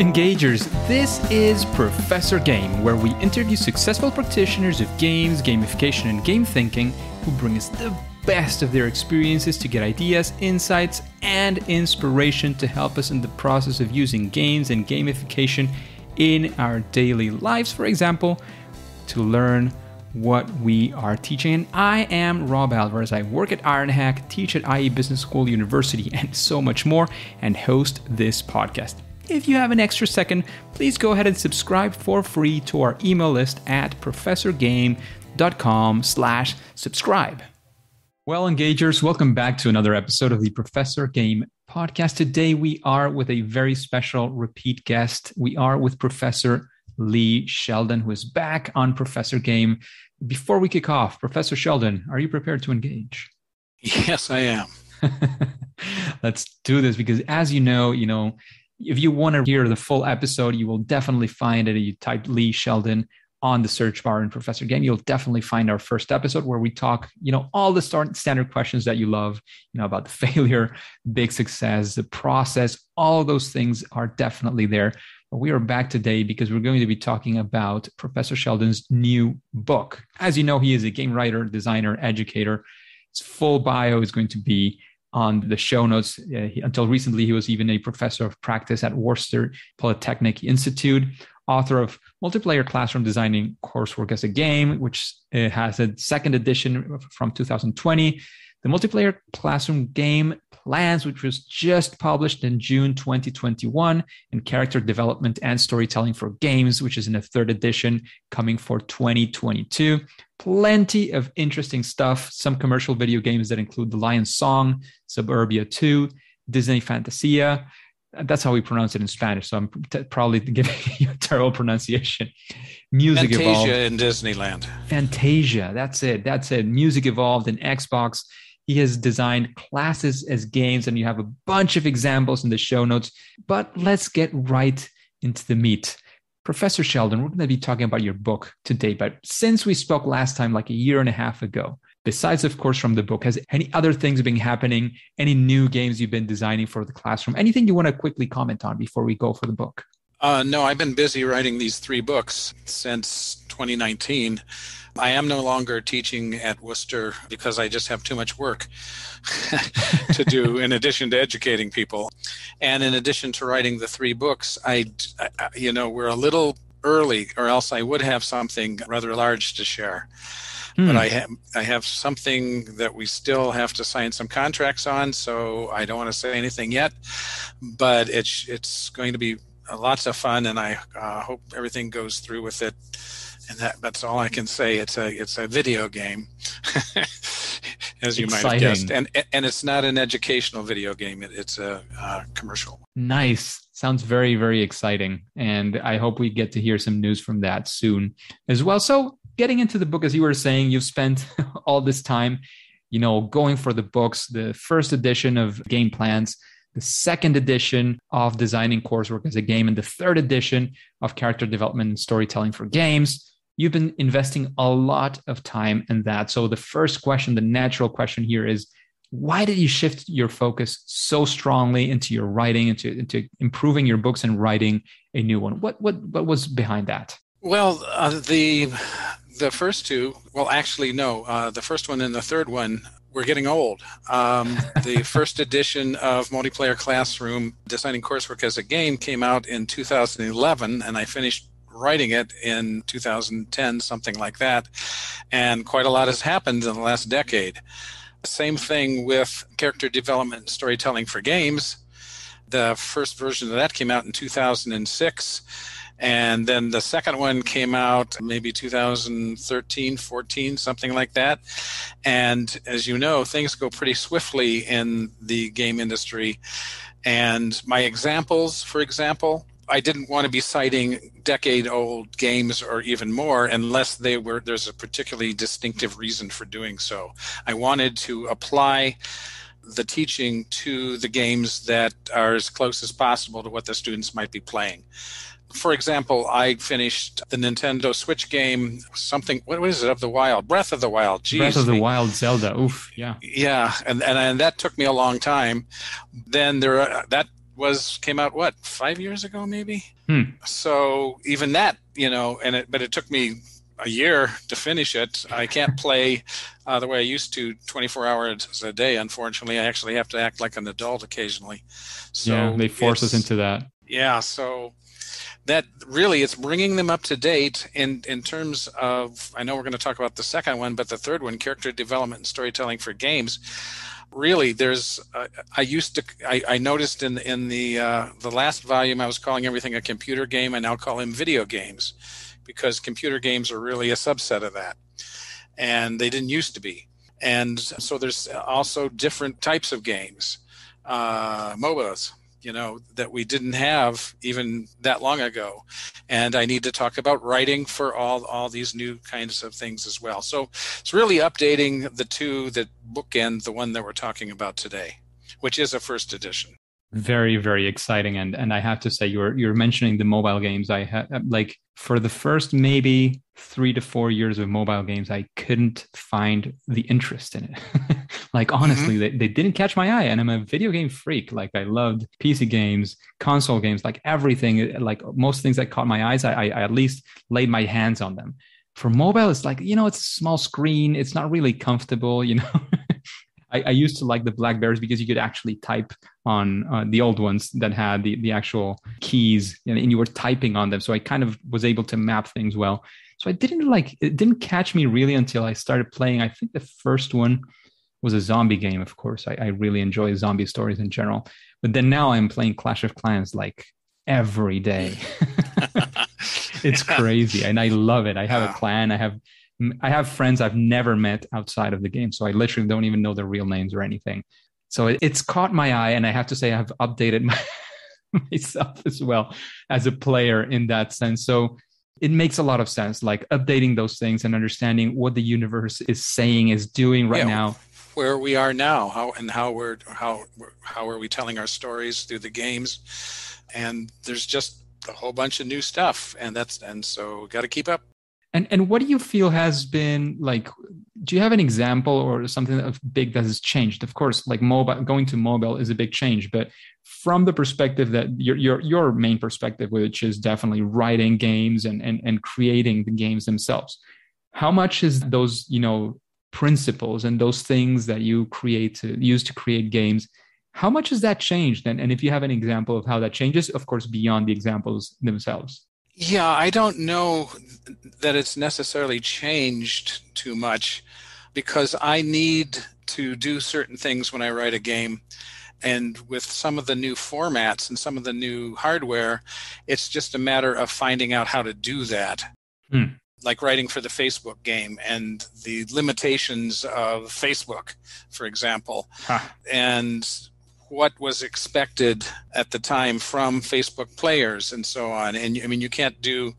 Engagers, this is Professor Game, where we interview successful practitioners of games, gamification, and game thinking who bring us the best of their experiences to get ideas, insights, and inspiration to help us in the process of using games and gamification in our daily lives. For example, to learn what we are teaching. And I am Rob Alvarez. I work at IronHack, teach at IE Business School University, and so much more, and host this podcast. If you have an extra second, please go ahead and subscribe for free to our email list at professorgame.com slash subscribe. Well, engagers, welcome back to another episode of the Professor Game podcast. Today we are with a very special repeat guest. We are with Professor Lee Sheldon, who is back on Professor Game. Before we kick off, Professor Sheldon, are you prepared to engage? Yes, I am. Let's do this because as you know, you know, if you want to hear the full episode, you will definitely find it. You type Lee Sheldon on the search bar in Professor Game, you'll definitely find our first episode where we talk, you know, all the start, standard questions that you love, you know, about the failure, big success, the process, all those things are definitely there. But we are back today because we're going to be talking about Professor Sheldon's new book. As you know, he is a game writer, designer, educator. His full bio is going to be on the show notes. Uh, until recently, he was even a professor of practice at Worcester Polytechnic Institute, author of Multiplayer Classroom Designing Coursework as a Game, which uh, has a second edition from 2020. The Multiplayer Classroom Game Plans, which was just published in June 2021, and Character Development and Storytelling for Games, which is in a third edition coming for 2022 plenty of interesting stuff. Some commercial video games that include The Lion's Song, Suburbia 2, Disney Fantasia. That's how we pronounce it in Spanish. So I'm t- probably giving you a terrible pronunciation. Music Fantasia evolved. in Disneyland. Fantasia. That's it. That's it. Music evolved in Xbox. He has designed classes as games, and you have a bunch of examples in the show notes. But let's get right into the meat. Professor Sheldon, we're going to be talking about your book today. But since we spoke last time, like a year and a half ago, besides, of course, from the book, has any other things been happening? Any new games you've been designing for the classroom? Anything you want to quickly comment on before we go for the book? Uh, no, I've been busy writing these three books since 2019. I am no longer teaching at Worcester because I just have too much work to do in addition to educating people. And in addition to writing the three books, I, you know, we're a little early or else I would have something rather large to share. Hmm. But I have I have something that we still have to sign some contracts on, so I don't want to say anything yet. But it's it's going to be lots of fun, and I uh, hope everything goes through with it and that, that's all I can say. It's a it's a video game, as you Exciting. might have guessed, and and it's not an educational video game. It, it's a uh, commercial. Nice, sounds very very exciting, and I hope we get to hear some news from that soon as well. So, getting into the book, as you were saying, you've spent all this time, you know, going for the books, the first edition of Game Plans the second edition of designing coursework as a game, and the third edition of character development and storytelling for games you've been investing a lot of time in that. So the first question, the natural question here is why did you shift your focus so strongly into your writing, into, into improving your books and writing a new one? What what what was behind that? Well, uh, the the first two, well, actually, no. Uh, the first one and the third one, we're getting old. Um, the first edition of Multiplayer Classroom Designing Coursework as a Game came out in 2011, and I finished writing it in 2010, something like that. And quite a lot has happened in the last decade. Same thing with character development and storytelling for games. The first version of that came out in 2006. And then the second one came out maybe 2013, 14, something like that. And as you know, things go pretty swiftly in the game industry. And my examples, for example, I didn't want to be citing decade old games or even more unless they were there's a particularly distinctive reason for doing so. I wanted to apply the teaching to the games that are as close as possible to what the students might be playing. For example, I finished the Nintendo Switch game, something, what is it, of the Wild? Breath of the Wild. Jeez, Breath of the Wild, Zelda. Oof, yeah. Yeah, and, and, and that took me a long time. Then there, that was came out what five years ago maybe. Hmm. So even that, you know, and it but it took me a year to finish it. I can't play uh, the way I used to 24 hours a day. Unfortunately, I actually have to act like an adult occasionally. So yeah, they force us into that. Yeah, so that really it's bringing them up to date in in terms of. I know we're going to talk about the second one, but the third one, character development and storytelling for games. Really, there's. Uh, I used to. I, I, noticed in in the uh, the last volume, I was calling everything a computer game. I now call them video games because computer games are really a subset of that. And they didn't used to be. And so there's also different types of games, uh, MOBAs, you know, that we didn't have even that long ago. And I need to talk about writing for all, all these new kinds of things as well. So it's really updating the two that bookend the one that we're talking about today, which is a first edition very very exciting. And and i have to say you're you're mentioning the mobile games. I had like for the first maybe three to four years of mobile games i couldn't find the interest in it. Like honestly mm-hmm. they, they didn't catch my eye. And i'm a video game freak. Like i loved pc games console games like everything like most things that caught my eyes i, I, I at least laid my hands on them. For mobile it's like you know it's a small screen. It's not really comfortable you know I, I, used to like the Blackberries because you could actually type on uh, the old ones that had the, the actual keys and, and you were typing on them. So I kind of was able to map things well. So I didn't like it didn't catch me really until I started playing. I think the first one was a zombie game, of course. I, I really enjoy zombie stories in general. But then now I'm playing Clash of Clans like every day. it's crazy and I love it. I have a clan. I have I have friends I've never met outside of the game, so I literally don't even know their real names or anything. So it, it's caught my eye, and I have to say I've updated my, myself as well as a player in that sense. So it makes a lot of sense, like updating those things and understanding what the universe is saying, is doing right yeah, now. Where we are now, how and how we're how how are we telling our stories through the games, and there's just a whole bunch of new stuff, and that's and so got to keep up. And and what do you feel has been like? Do you have an example or something of big that has changed? Of course, like mobile going to mobile is a big change, but from the perspective that your your your main perspective, which is definitely writing games and and and creating the games themselves, how much is those you know principles and those things that you create to use to create games? How much has that changed? And and if you have an example of how that changes, of course, beyond the examples themselves. Yeah, I don't know that it's necessarily changed too much because I need to do certain things when I write a game. And with some of the new formats and some of the new hardware, it's just a matter of finding out how to do that. Hmm. Like writing for the Facebook game and the limitations of Facebook, for example. Huh. And what was expected at the time from Facebook players and so on. And I mean, you can't do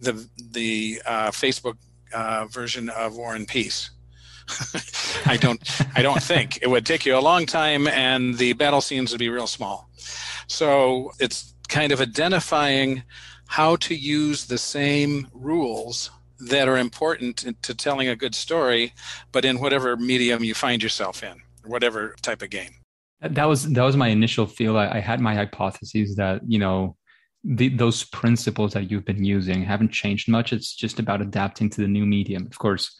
the the uh, Facebook uh, version of War and Peace. I don't. I don't think it would take you a long time, and the battle scenes would be real small. So it's kind of identifying how to use the same rules that are important to telling a good story, but in whatever medium you find yourself in, whatever type of game. That was that was my initial feel. I, I had my hypotheses that you know the, those principles that you've been using haven't changed much. It's just about adapting to the new medium. Of course,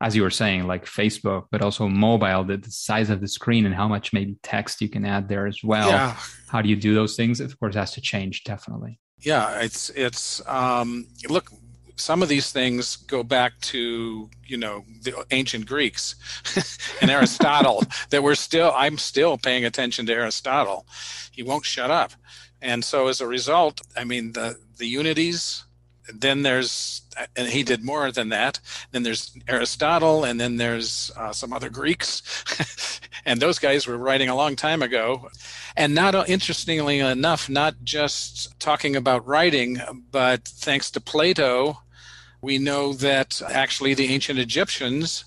as you were saying, like Facebook, but also mobile, the, the size of the screen and how much maybe text you can add there as well. Yeah. How do you do those things? Of course, has to change definitely. Yeah, it's it's um, look some of these things go back to you know the ancient greeks and aristotle that we're still i'm still paying attention to aristotle. He won't shut up. And so as a result i mean the the unities then there's and he did more than that. Then there's aristotle and then there's uh, some other greeks. And those guys were writing a long time ago. And not interestingly enough not just talking about writing but thanks to plato we know that actually the ancient Egyptians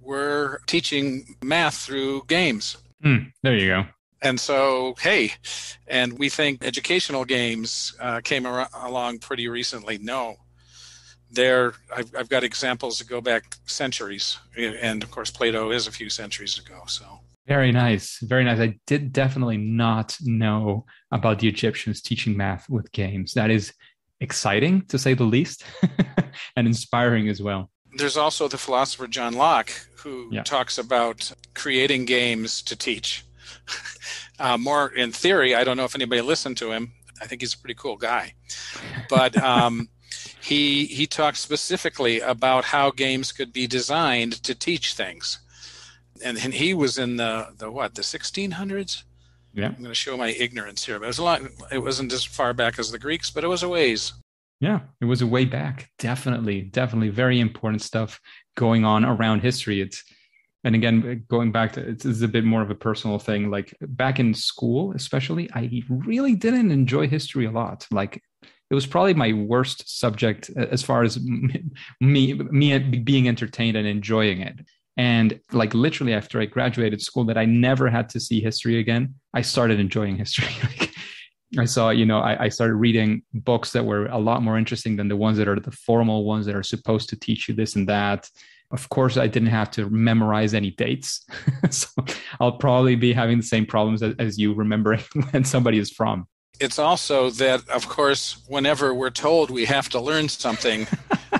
were teaching math through games. Mm, there you go. And so, hey, and we think educational games uh, came ar- along pretty recently. No, there I've, I've got examples that go back centuries, and of course, Plato is a few centuries ago. So Very nice. Very nice. I did definitely not know about the Egyptians teaching math with games. That is exciting to say the least and inspiring as well. There's also the philosopher John Locke who yeah. talks about creating games to teach. uh, more in theory, I don't know if anybody listened to him. I think he's a pretty cool guy. But um, he he talks specifically about how games could be designed to teach things. And, and he was in the, the what, the 1600s? Yeah. I'm going to show my ignorance here, but it was a lot. It wasn't as far back as the Greeks, but it was a ways. Yeah, it was a way back. Definitely, definitely very important stuff going on around history. It's and again going back to it's, it's a bit more of a personal thing. Like back in school, especially, I really didn't enjoy history a lot. Like it was probably my worst subject as far as me me being entertained and enjoying it. And like literally after I graduated school, that I never had to see history again. I started enjoying history. I saw, you know, I, I, started reading books that were a lot more interesting than the ones that are the formal ones that are supposed to teach you this and that. Of course, I didn't have to memorize any dates. so I'll probably be having the same problems as, as you remembering when somebody is from. It's also that, of course, whenever we're told we have to learn something,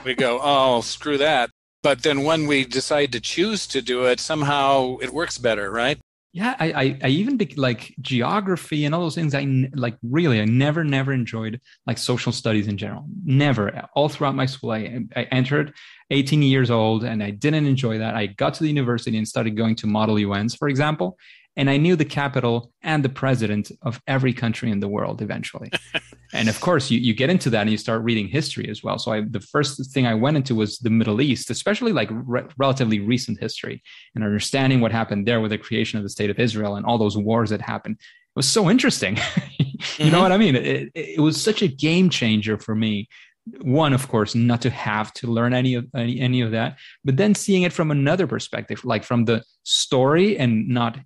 we go, oh, screw that. But then when we decide to choose to do it, somehow it works better, right? yeah I, I, I even like geography and all those things i like really i never never enjoyed like social studies in general never all throughout my school i, I entered 18 years old and i didn't enjoy that i got to the university and started going to model uns for example and I knew the capital and the president of every country in the world eventually. and of course, you, you get into that and you start reading history as well. So I, the first thing I went into was the Middle East, especially like re- relatively recent history and understanding what happened there with the creation of the state of Israel and all those wars that happened. It was so interesting. you mm-hmm. know what I mean? It, it was such a game changer for me one of course not to have to learn any of any, any of that but then seeing it from another perspective like from the story and not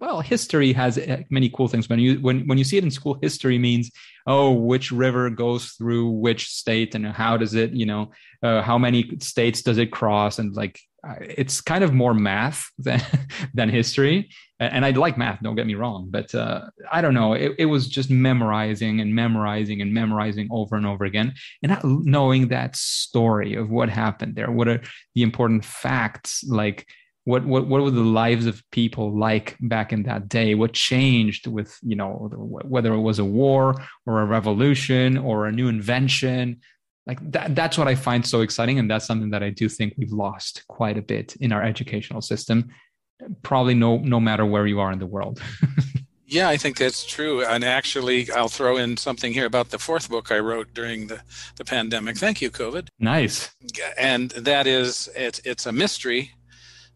well, history has uh, many cool things. When you when when you see it in school, history means oh, which river goes through which state and how does it, you know, uh, how many states does it cross, and like it's kind of more math than than history. And I like math, don't get me wrong, but uh, I don't know. It, it was just memorizing and memorizing and memorizing over and over again, and not knowing that story of what happened there. What are the important facts like? What what what were the lives of people like back in that day? What changed with you know whether it was a war or a revolution or a new invention? Like that that's what i find so exciting and that's something that i do think we've lost quite a bit in our educational system probably no no matter where you are in the world. Yeah i think that's true and actually i'll throw in something here about the fourth book i wrote during the, the pandemic. Thank you covid. Nice. And that is it's it's a mystery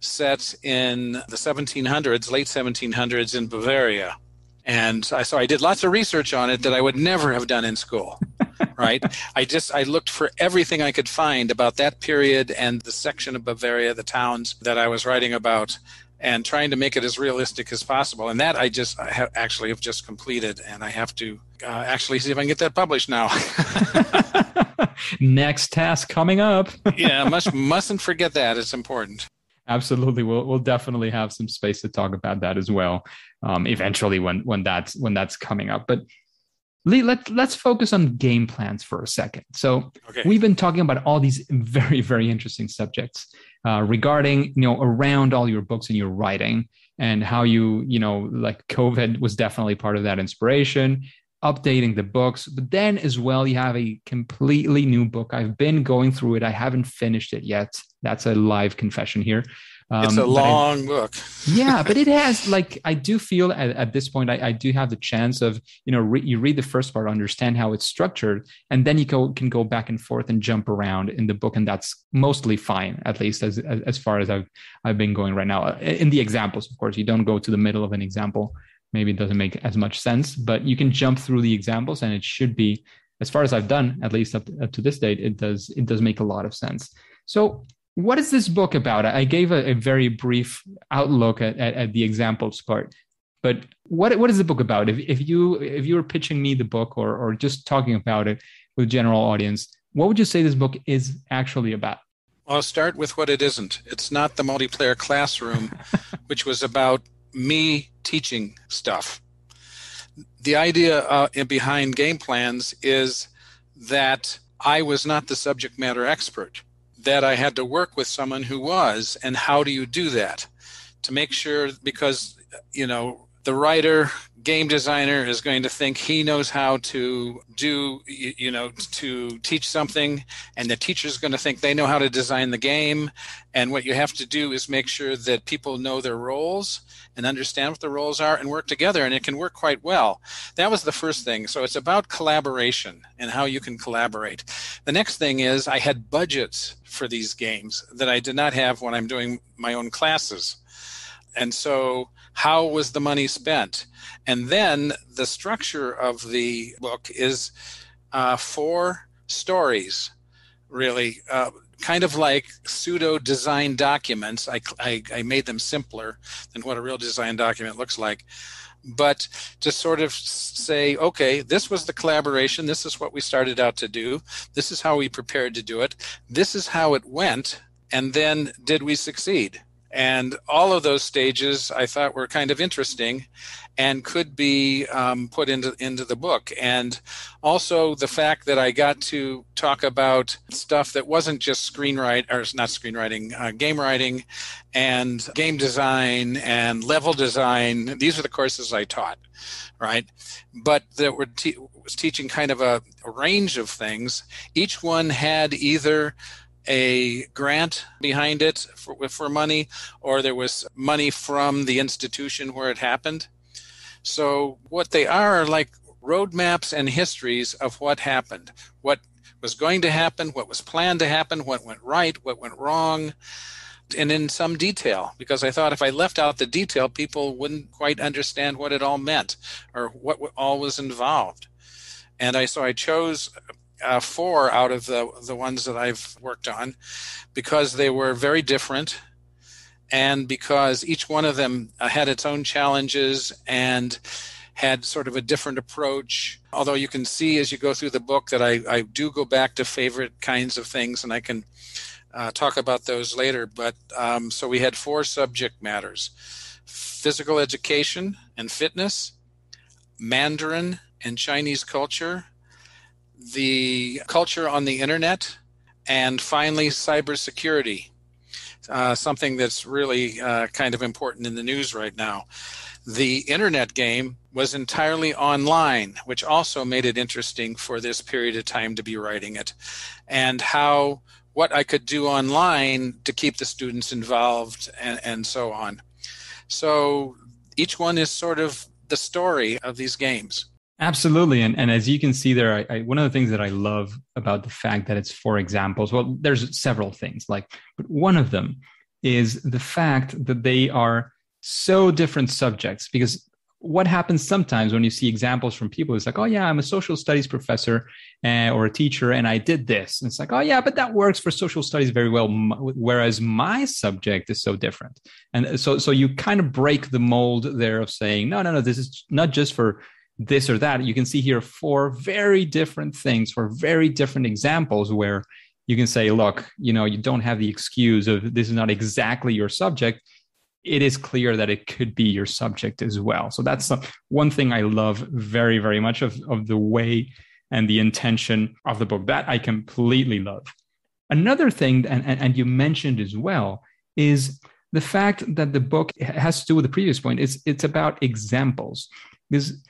set in the 1700s, late 1700s in Bavaria. And I, so I did lots of research on it that I would never have done in school. right? I just I looked for everything I could find about that period and the section of Bavaria, the towns that I was writing about, and trying to make it as realistic as possible. And that I just I have actually have just completed, and I have to uh, actually see if I can get that published now. Next task coming up. yeah, must mustn't forget that. It's important. Absolutely, we'll we'll definitely have some space to talk about that as well. Um, eventually, when when that's when that's coming up, but. Lee, let, let's focus on game plans for a second. So okay. we've been talking about all these very, very interesting subjects uh, regarding, you know, around all your books and your writing and how you, you know, like COVID was definitely part of that inspiration updating the books. But then as well, you have a completely new book. I've been going through it. I haven't finished it yet. That's a live confession here. Um, it's a long I, book. yeah, but it has like I do feel at, at this point I, I, do have the chance of you know re- you read the first part, understand how it's structured, and then you go, can go back and forth and jump around in the book, and that's mostly fine, at least as as, as far as I've I've been going right now. In the examples, of course, you don't go to the middle of an example maybe it doesn't make as much sense, but you can jump through the examples and it should be, as far as I've done, at least up to, up to this date, it does, it does make a lot of sense. So what is this book about? I gave a, a very brief outlook at, at, at, the examples part, but what, what is the book about? If, if you, if you were pitching me the book or, or just talking about it with general audience, what would you say this book is actually about? I'll start with what it isn't. It's not the multiplayer classroom, which was about me teaching stuff. The idea uh, behind game plans is that I was not the subject matter expert, that I had to work with someone who was. And how do you do that? To make sure, because, you know, the writer game designer is going to think he knows how to do you know to teach something and the teacher is going to think they know how to design the game. And what you have to do is make sure that people know their roles and understand what the roles are and work together and it can work quite well. That was the first thing. So it's about collaboration and how you can collaborate. The next thing is i had budgets for these games that i did not have when i'm doing my own classes. And so how was the money spent and then the structure of the book is uh, four stories, really, uh, kind of like pseudo design documents. I, I, I made them simpler than what a real design document looks like. But to sort of say, okay, this was the collaboration. This is what we started out to do. This is how we prepared to do it. This is how it went. And then did we succeed? And all of those stages I thought were kind of interesting and could be um, put into, into the book. And also the fact that I got to talk about stuff that wasn't just screenwriting, or not screenwriting, uh, game writing and game design and level design. These are the courses I taught, right? But that were te- was teaching kind of a, a range of things. Each one had either a grant behind it for, for money, or there was money from the institution where it happened. So, what they are are like roadmaps and histories of what happened, what was going to happen, what was planned to happen, what went right, what went wrong, and in some detail. Because I thought if I left out the detail, people wouldn't quite understand what it all meant or what all was involved. And I so I chose uh, four out of the the ones that I've worked on because they were very different and because each one of them uh, had its own challenges and had sort of a different approach. Although you can see as you go through the book that I, I do go back to favorite kinds of things, and I can uh, talk about those later. But um, so we had four subject matters physical education and fitness, Mandarin and Chinese culture, the culture on the internet, and finally, cybersecurity, uh, something that's really uh, kind of important in the news right now. The internet game was entirely online, which also made it interesting for this period of time to be writing it, and how what I could do online to keep the students involved and, and so on. So each one is sort of the story of these games. Absolutely. And, and as you can see there, I, I, one of the things that I love about the fact that it's four examples, well, there's several things like, but one of them is the fact that they are so different subjects because what happens sometimes when you see examples from people is like, oh yeah, I'm a social studies professor uh, or a teacher, and I did this. And it's like, oh yeah, but that works for social studies very well, whereas my subject is so different. And so, so you kind of break the mold there of saying, no, no, no, this is not just for this or that. You can see here four very different things for very different examples where you can say, look, you know, you don't have the excuse of this is not exactly your subject. It is clear that it could be your subject as well. So that's one thing I love very, very much of, of the way and the intention of the book. That I completely love. Another thing, and, and, and you mentioned as well, is the fact that the book has to do with the previous point. It's, it's about examples. Because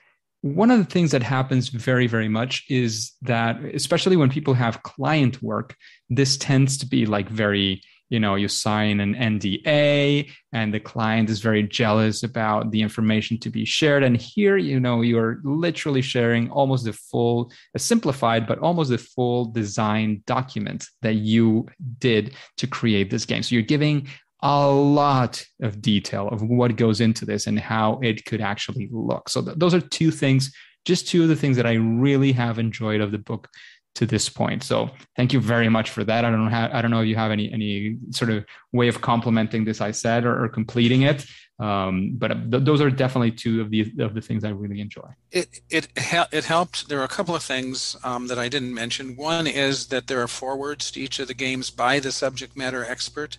one of the things that happens very very much is that especially when people have client work this tends to be like very you know you sign an nda and the client is very jealous about the information to be shared. And here you know you're literally sharing almost the full a simplified but almost the full design document that you did to create this game. So you're giving a lot of detail of what goes into this and how it could actually look. So th- those are two things, just two of the things that I really have enjoyed of the book to this point. So thank you very much for that. I don't know I don't know if you have any any sort of way of complementing this I said or, or completing it. Um, but th- those are definitely two of the of the things I really enjoy. It it it helped. There are a couple of things um, that I didn't mention. One is that there are forewords to each of the games by the subject matter expert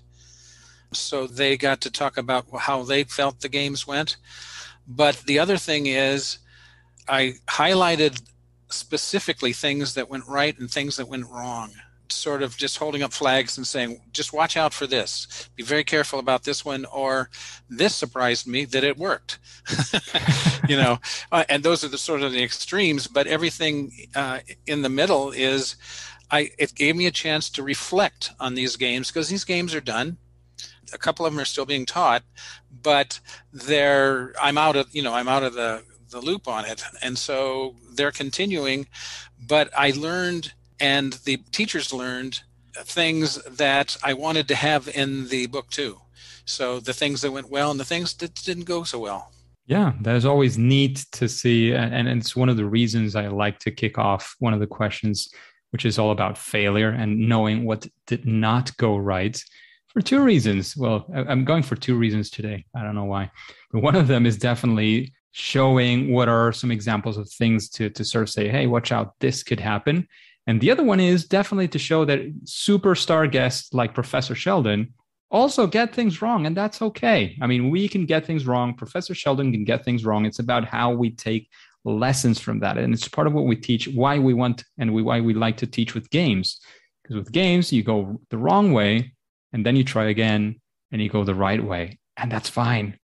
So they got to talk about how they felt the games went. But the other thing is, I highlighted specifically things that went right and things that went wrong sort of just holding up flags and saying, just watch out for this. Be very careful about this one, or this surprised me that it worked. you know, uh, and those are the sort of the extremes, but everything uh, in the middle is, I, it gave me a chance to reflect on these games because these games are done. A couple of them are still being taught, but they're, I'm out of, you know, I'm out of the, the loop on it. And so they're continuing, but I learned and the teachers learned things that I wanted to have in the book too. So the things that went well and the things that didn't go so well. Yeah, that is always neat to see. And it's one of the reasons I like to kick off one of the questions, which is all about failure and knowing what did not go right for two reasons. Well, I'm going for two reasons today. I don't know why. But one of them is definitely showing what are some examples of things to, to sort of say, hey, watch out, this could happen. And the other one is definitely to show that superstar guests like Professor Sheldon also get things wrong, and that's okay. I mean, we can get things wrong. Professor Sheldon can get things wrong. It's about how we take lessons from that, and it's part of what we teach. Why we want and we, why we like to teach with games, because with games you go the wrong way, and then you try again, and you go the right way, and that's fine.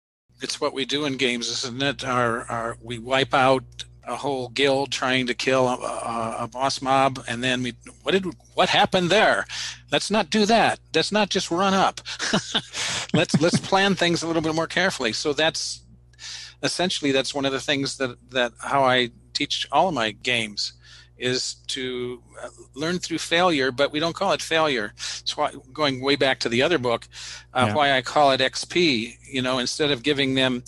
It's what we do in games, isn't it? Our, our we wipe out a whole guild trying to kill a, a, a, boss mob, and then we what did what happened there? Let's not do that. Let's not just run up. let's let's plan things a little bit more carefully. So that's essentially that's one of the things that that how I teach all of my games is to uh, learn through failure, but we don't call it failure. It's why going way back to the other book, uh, yeah. why I call it XP. You know, instead of giving them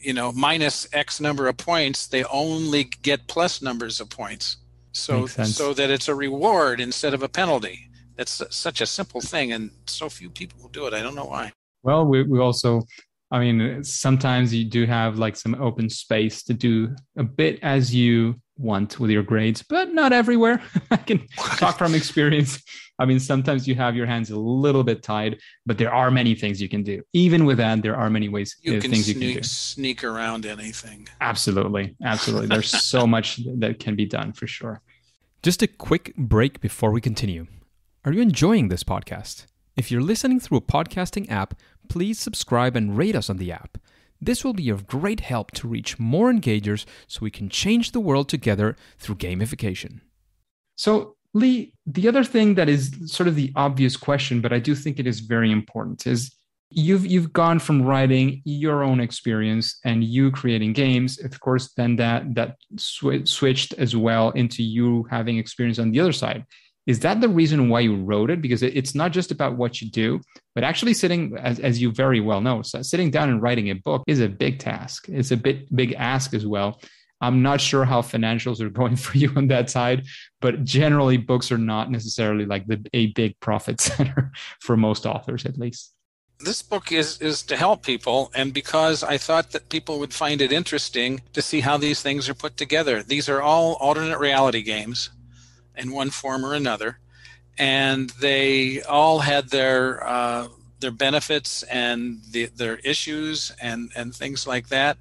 you know minus x number of points they only get plus numbers of points so so that it's a reward instead of a penalty that's such a simple thing and so few people will do it i don't know why well we, we also i mean sometimes you do have like some open space to do a bit as you want with your grades but not everywhere i can talk from experience I mean, sometimes you have your hands a little bit tied, but there are many things you can do. Even with that, there are many ways you uh, can things sneak, you can do. Sneak around anything. Absolutely, absolutely. There's so much that can be done for sure. Just a quick break before we continue. Are you enjoying this podcast? If you're listening through a podcasting app, please subscribe and rate us on the app. This will be of great help to reach more engagers so we can change the world together through gamification. So, Lee, the other thing that is sort of the obvious question, but I do think it is very important, is you've you've gone from writing your own experience and you creating games. Of course, then that that sw- switched as well into you having experience on the other side. Is that the reason why you wrote it? Because it's not just about what you do, but actually sitting, as, as you very well know, sitting down and writing a book is a big task. It's a bit big ask as well. I'm not sure how financials are going for you on that side, but generally books are not necessarily like the a big profit center for most authors at least. This book is is to help people and because I thought that people would find it interesting to see how these things are put together. These are all alternate reality games in one form or another and they all had their uh, their benefits and the, their issues and and things like that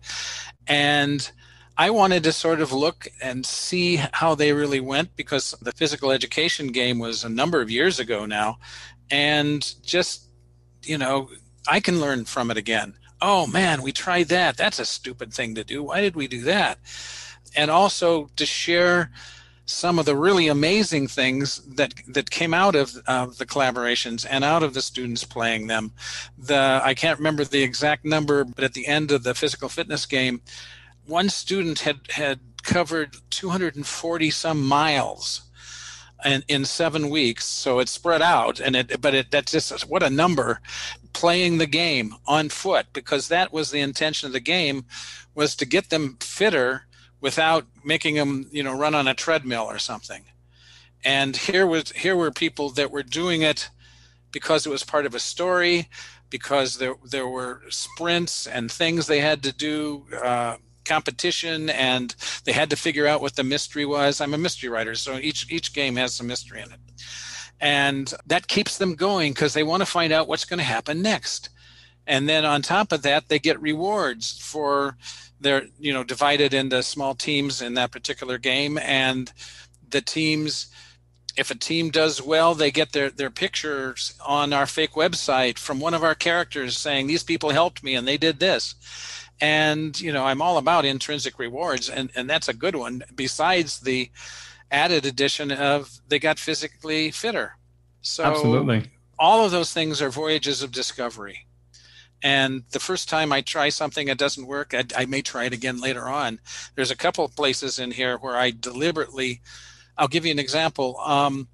and I wanted to sort of look and see how they really went because the physical education game was a number of years ago now. And just, you know, I can learn from it again. Oh man, we tried that. That's a stupid thing to do. Why did we do that? And also to share some of the really amazing things that that came out of uh, the collaborations and out of the students playing them. The I can't remember the exact number, but at the end of the physical fitness game, one student had had covered 240 some miles in, in seven weeks so it's spread out and it but it that's just what a number playing the game on foot because that was the intention of the game was to get them fitter without making them you know run on a treadmill or something and here was here were people that were doing it because it was part of a story because there there were sprints and things they had to do uh, competition and they had to figure out what the mystery was. I'm a mystery writer, so each each game has some mystery in it. And that keeps them going because they want to find out what's going to happen next. And then on top of that, they get rewards for their, you know, divided into small teams in that particular game. And the teams, if a team does well, they get their, their pictures on our fake website from one of our characters saying, These people helped me and they did this. And, you know, I'm all about intrinsic rewards, and, and that's a good one, besides the added addition of they got physically fitter. So Absolutely. all of those things are voyages of discovery. And the first time I try something that doesn't work, I, I may try it again later on. There's a couple of places in here where I deliberately, I'll give you an example. Um,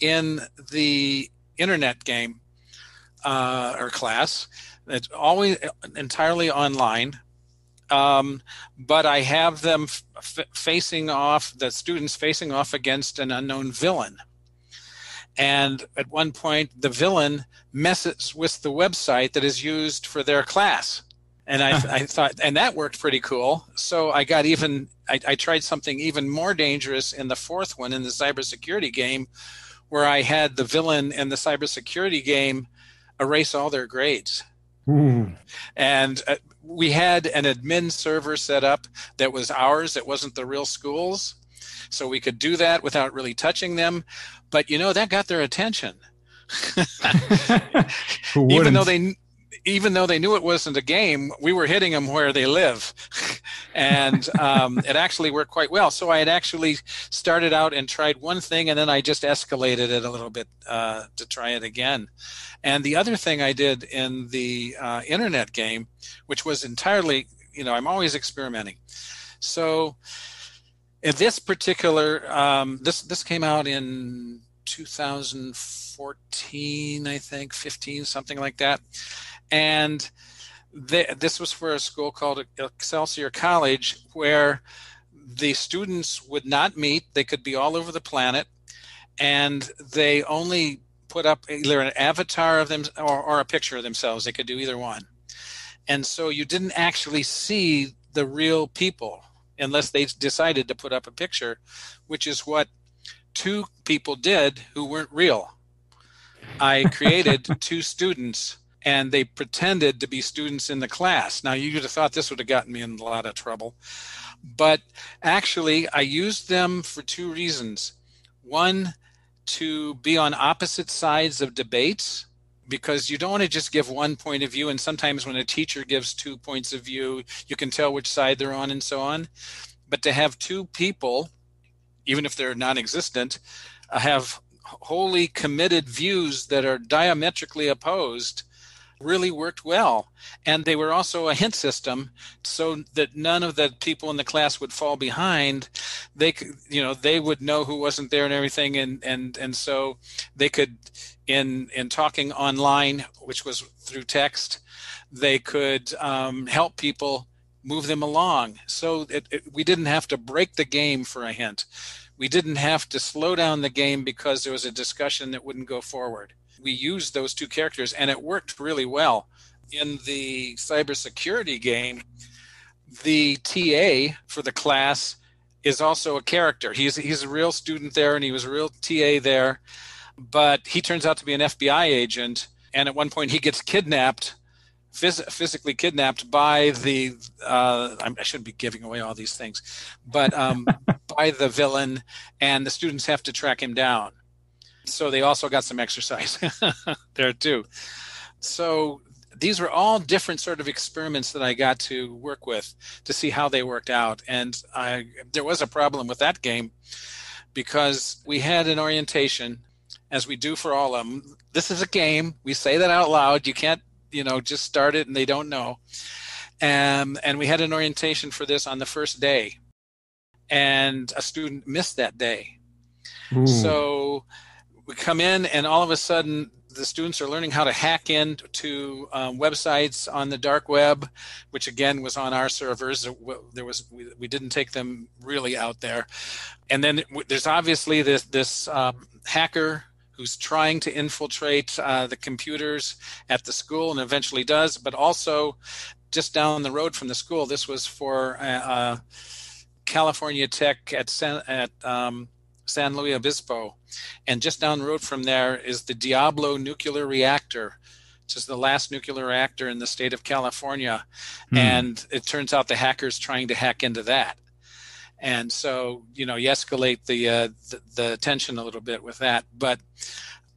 in the internet game uh, or class, it's always entirely online. Um, but I have them f- facing off, the students facing off against an unknown villain. And at one point, the villain messes with the website that is used for their class. And I, I thought, and that worked pretty cool. So I got even, I, I tried something even more dangerous in the fourth one in the cybersecurity game, where I had the villain in the cybersecurity game erase all their grades. Ooh. And uh, we had an admin server set up that was ours, it wasn't the real school's. So we could do that without really touching them. But you know, that got their attention. Even though they even though they knew it wasn't a game, we were hitting them where they live, and um, it actually worked quite well. So I had actually started out and tried one thing, and then I just escalated it a little bit uh, to try it again. And the other thing I did in the uh, internet game, which was entirely, you know, I'm always experimenting. So in this particular, um, this this came out in 2014, I think, 15, something like that, and this was for a school called Excelsior College, where the students would not meet. They could be all over the planet, and they only put up either an avatar of them or, or a picture of themselves. They could do either one. And so you didn't actually see the real people unless they decided to put up a picture, which is what two people did who weren't real. I created two students and they pretended to be students in the class. Now, you would have thought this would have gotten me in a lot of trouble. But actually, I used them for two reasons. One, to be on opposite sides of debates because you don't want to just give one point of view and sometimes when a teacher gives two points of view you can tell which side they're on and so on. But to have two people even if they're non-existent uh, have wholly committed views that are diametrically opposed really worked well. And they were also a hint system so that none of the people in the class would fall behind. They could you know they would know who wasn't there and everything and and and so they could in in talking online which was through text they could um, help people move them along. So it, it, we didn't have to break the game for a hint. We didn't have to slow down the game because there was a discussion that wouldn't go forward we used those two characters and it worked really well. In the cybersecurity game, the TA for the class is also a character. He's he's a real student there and he was a real TA there, but he turns out to be an FBI agent and at one point he gets kidnapped phys- physically kidnapped by the uh, I shouldn't be giving away all these things, but um, by the villain, and the students have to track him down so they also got some exercise there too. So these were all different sort of experiments that I got to work with to see how they worked out. And I, there was a problem with that game because we had an orientation, as we do for all of them. This is a game. We say that out loud. You can't, you know, just start it and they don't know. And, and we had an orientation for this on the first day. And a student missed that day. Ooh. So we come in and all of a sudden the students are learning how to hack into um, websites on the dark web, which again was on our servers. There was we, we didn't take them really out there, and then there's obviously this this um, hacker who's trying to infiltrate uh, the computers at the school and eventually does, but also just down the road from the school. This was for uh, uh California Tech at at um, San Luis Obispo. And just down the road from there is the Diablo nuclear reactor, which is the last nuclear reactor in the state of California. Hmm. And it turns out the hackers trying to hack into that. And so, you know, you escalate the, uh, the, the tension a little bit with that. But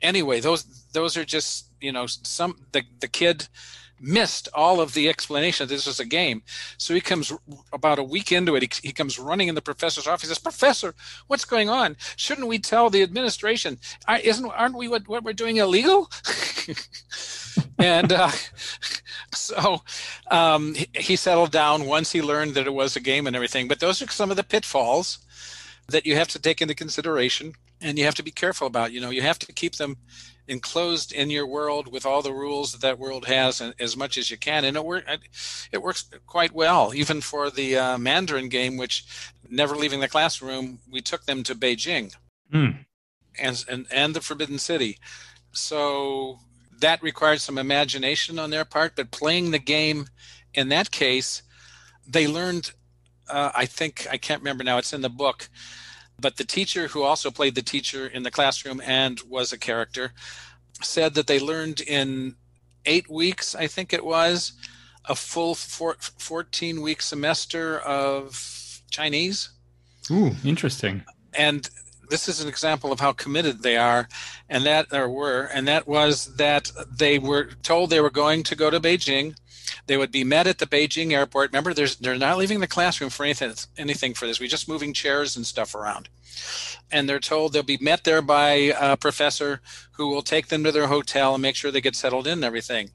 anyway, those those are just you know some the the kid missed all of the explanation. This was a game. So he comes about a week into it. He, he comes running in the professor's office. He says, "Professor, what's going on? Shouldn't we tell the administration? Isn't aren't we what, what we're doing illegal?" and uh, so um, he, he settled down once he learned that it was a game and everything. But those are some of the pitfalls that you have to take into consideration and you have to be careful about. You know, you have to keep them enclosed in your world with all the rules that that world has as much as you can. And it, work, it works quite well even for the uh, mandarin game which never leaving the classroom we took them to beijing. Mm. and, and, and the forbidden city. So that required some imagination on their part but playing the game in that case they learned uh, i think i can't remember now it's in the book but the teacher, who also played the teacher in the classroom and was a character, said that they learned in eight weeks, I think it was, a full four, 14 week semester of Chinese. Ooh, interesting. And this is an example of how committed they are and that or were and that was that they were told they were going to go to beijing they would be met at the beijing airport remember they're not leaving the classroom for anything, anything for this we're just moving chairs and stuff around and they're told they'll be met there by a professor who will take them to their hotel and make sure they get settled in and everything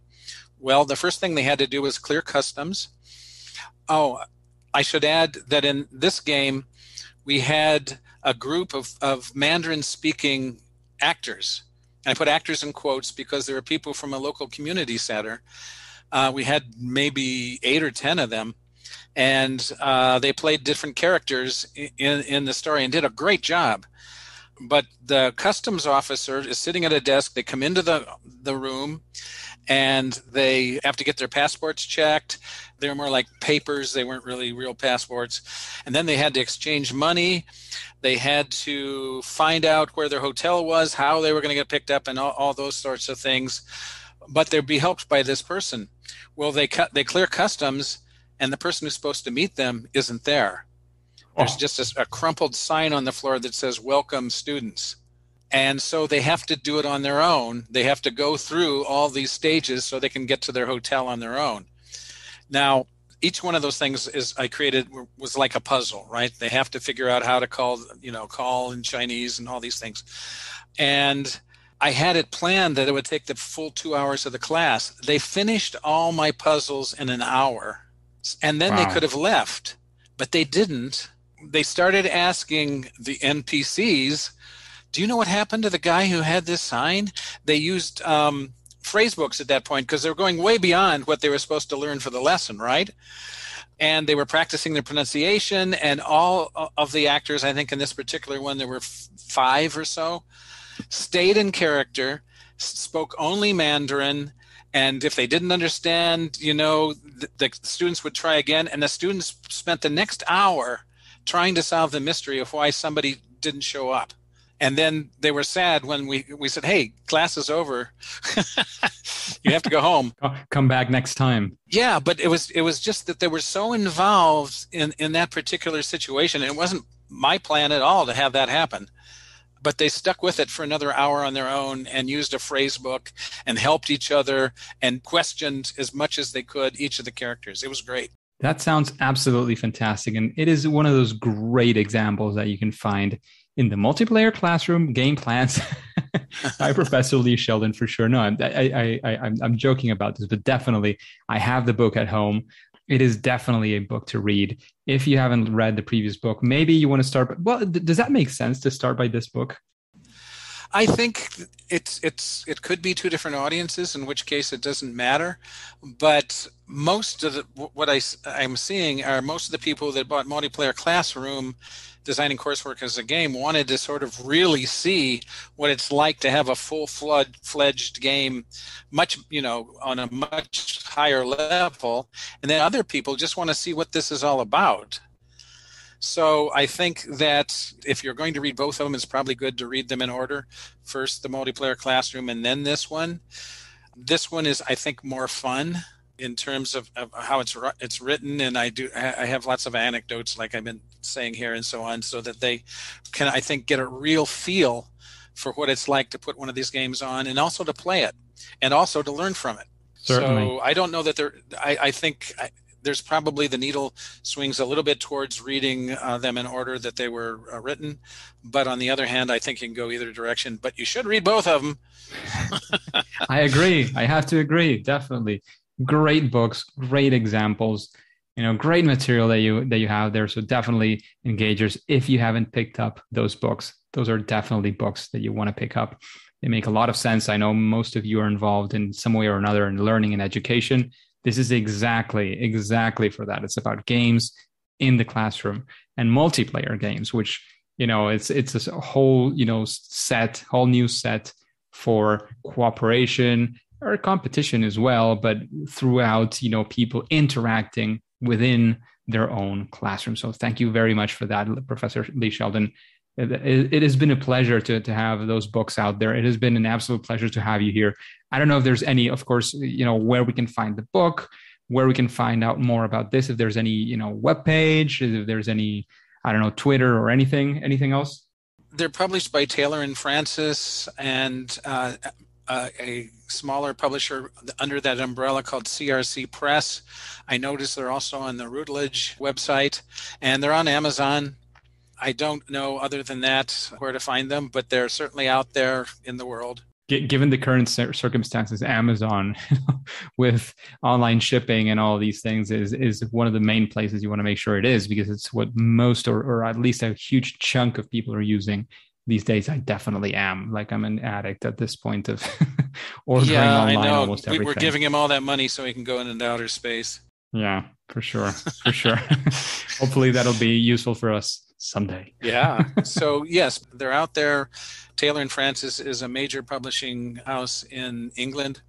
well the first thing they had to do was clear customs oh i should add that in this game we had a group of, of Mandarin speaking actors. And I put actors in quotes because there were people from a local community center. Uh, we had maybe eight or 10 of them. And uh, they played different characters in, in the story and did a great job. But the customs officer is sitting at a desk. They come into the, the room and they have to get their passports checked. They were more like papers, they weren't really real passports. And then they had to exchange money. They had to find out where their hotel was, how they were going to get picked up, and all, all those sorts of things. But they'd be helped by this person. Well, they cut, they clear customs, and the person who's supposed to meet them isn't there. There's oh. just a, a crumpled sign on the floor that says "Welcome, students." and so they have to do it on their own they have to go through all these stages so they can get to their hotel on their own now each one of those things is i created was like a puzzle right they have to figure out how to call you know call in chinese and all these things and i had it planned that it would take the full two hours of the class they finished all my puzzles in an hour and then wow. they could have left but they didn't they started asking the npcs do you know what happened to the guy who had this sign? They used um, phrase books at that point because they were going way beyond what they were supposed to learn for the lesson, right? And they were practicing their pronunciation, and all of the actors, I think in this particular one, there were f- five or so, stayed in character, spoke only Mandarin, and if they didn't understand, you know, the, the students would try again, and the students spent the next hour trying to solve the mystery of why somebody didn't show up. And then they were sad when we we said hey class is over. You have to go home. Come back next time. Yeah but it was it was just that they were so involved in in that particular situation. It wasn't my plan at all to have that happen but they stuck with it for another hour on their own and used a phrase book and helped each other and questioned as much as they could each of the characters it was great that sounds absolutely fantastic and it is one of those great examples that you can find in the multiplayer classroom game plans by Professor Lee Sheldon for sure. No, I'm, I, I, I, I'm joking about this, but definitely I have the book at home. It is definitely a book to read. If you haven't read the previous book, maybe you want to start. Well, does that make sense to start by this book? I think it's it's it could be two different audiences, in which case it doesn't matter. But most of the what I I'm seeing are most of the people that bought multiplayer classroom designing coursework as a game wanted to sort of really see what it's like to have a full fledged game much you know on a much higher level and then other people just want to see what this is all about So I think that if you're going to read both of them, it's probably good to read them in order. First, the multiplayer classroom, and then this one. This one is, I think, more fun in terms of, of how it's it's written, and I do I have lots of anecdotes, like I've been saying here, and so on, so that they can, I think, get a real feel for what it's like to put one of these games on, and also to play it, and also to learn from it. Certainly. So I don't know that there. I, I think I, there's probably the needle swings a little bit towards reading uh, them in order that they were uh, written, but on the other hand, I think you can go either direction. But you should read both of them. I agree. I have to agree. Definitely, great books, great examples. You know, great material that you that you have there. So definitely, engagers. If you haven't picked up those books, those are definitely books that you want to pick up. They make a lot of sense. I know most of you are involved in some way or another in learning and education. This is exactly, exactly for that. It's about games in the classroom and multiplayer games, which, you know, it's it's a whole, you know, set, whole new set for cooperation or competition as well, but throughout, you know, people interacting within their own classroom. So thank you very much for that, Professor Lee Sheldon it, it, has been a pleasure to, to have those books out there. It has been an absolute pleasure to have you here. I don't know if there's any, of course, you know, where we can find the book, where we can find out more about this. If there's any, you know, web page, if there's any, I don't know, Twitter or anything, anything else. They're published by Taylor and Francis and uh, uh, a smaller publisher under that umbrella called CRC Press. I noticed they're also on the Routledge website, and they're on Amazon. I don't know other than that where to find them, but they're certainly out there in the world. Given the current circumstances, Amazon with online shipping and all these things is is one of the main places you want to make sure it is because it's what most or, or at least a huge chunk of people are using these days. I definitely am. Like I'm an addict at this point of ordering yeah, online I know. almost everything. We're giving him all that money so he can go into outer space. Yeah, for sure, for sure. Hopefully that'll be useful for us someday. yeah. So yes, they're out there. Taylor and Francis is a major publishing house in England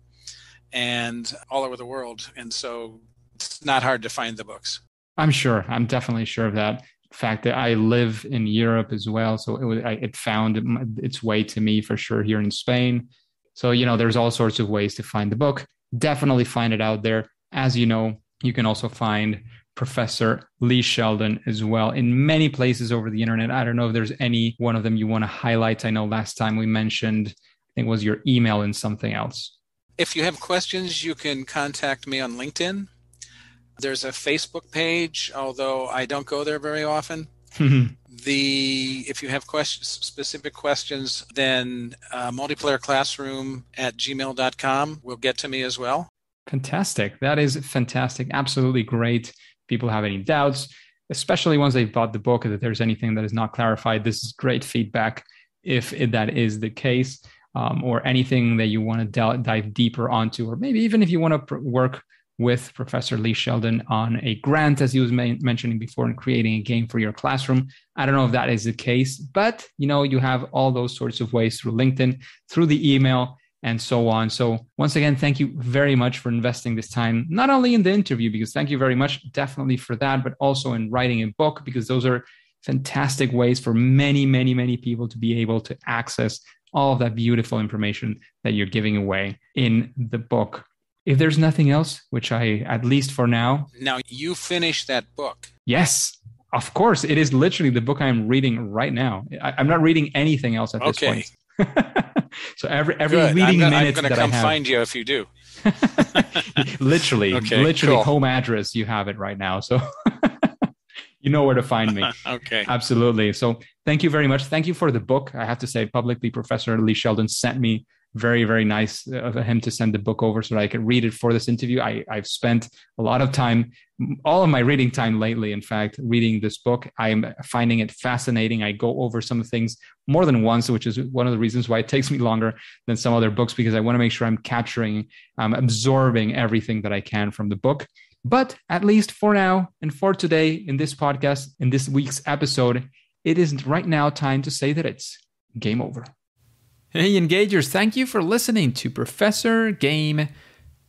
and all over the world, and so it's not hard to find the books. I'm sure. I'm definitely sure of that. Fact that I live in Europe as well, so it, was, it found its way to me for sure here in Spain. So you know, there's all sorts of ways to find the book. Definitely find it out there. As you know, you can also find Professor Lee Sheldon as well in many places over the internet. I don't know if there's any one of them you want to highlight. I know last time we mentioned, I think was your email and something else. If you have questions, you can contact me on LinkedIn. There's a Facebook page, although I don't go there very often. the if you have questions specific questions then uh, multiplayer classroom at gmail.com will get to me as well. Fantastic. That is fantastic. Absolutely great. People have any doubts, especially once they've bought the book, that there's anything that is not clarified, this is great feedback if that is the case, um, or anything that you want to dive deeper onto, or maybe even if you want to pr- work with Professor Lee Sheldon on a grant, as he was ma- mentioning before, and creating a game for your classroom. I don't know if that is the case, but you know you have all those sorts of ways through LinkedIn, through the email, and so on. So, once again, thank you very much for investing this time, not only in the interview, because thank you very much, definitely for that, but also in writing a book, because those are fantastic ways for many, many, many people to be able to access all of that beautiful information that you're giving away in the book. If there's nothing else, which I, at least for now. Now, you finish that book. Yes, of course. It is literally the book I'm reading right now. I, am not reading anything else at this okay. point. So every every Good. reading I'm minute I'm going that come I have, find you if you do. literally, okay, literally, cool. home address. You have it right now, so you know where to find me. okay, absolutely. So thank you very much. Thank you for the book. I have to say publicly, Professor Lee Sheldon sent me very very nice of him to send the book over so that i could read it for this interview. I, i've spent a lot of time all of my reading time lately in fact reading this book. I'm finding it fascinating. I go over some things more than once which is one of the reasons why it takes me longer than some other books because i want to make sure i'm capturing i'm absorbing everything that i can from the book. But at least for now and for today in this podcast in this week's episode it is right now time to say that it's game over Hey, Engagers, thank you for listening to Professor Game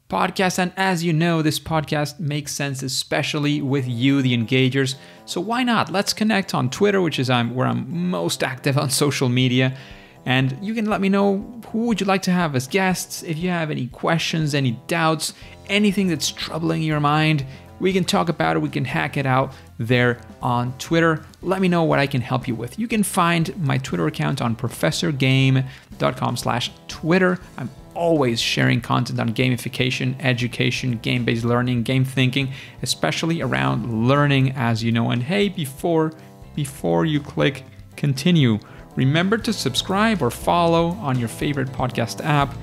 podcast. And as you know, this podcast makes sense, especially with you, the engagers. So why not? Let's connect on Twitter, which is um, where I'm most active on social media. And you can let me know who would you like to have as guests. If you have any questions, any doubts, anything that's troubling your mind, we can talk about it. We can hack it out there on Twitter. Let me know what I can help you with. You can find my Twitter account on professorgame.com slash Twitter. I'm always sharing content on gamification, education, game-based learning, game thinking, especially around learning as you know. And hey, before before you click continue, remember to subscribe or follow on your favorite podcast app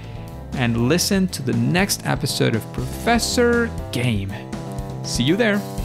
and listen to the next episode of Professor Game. See you there.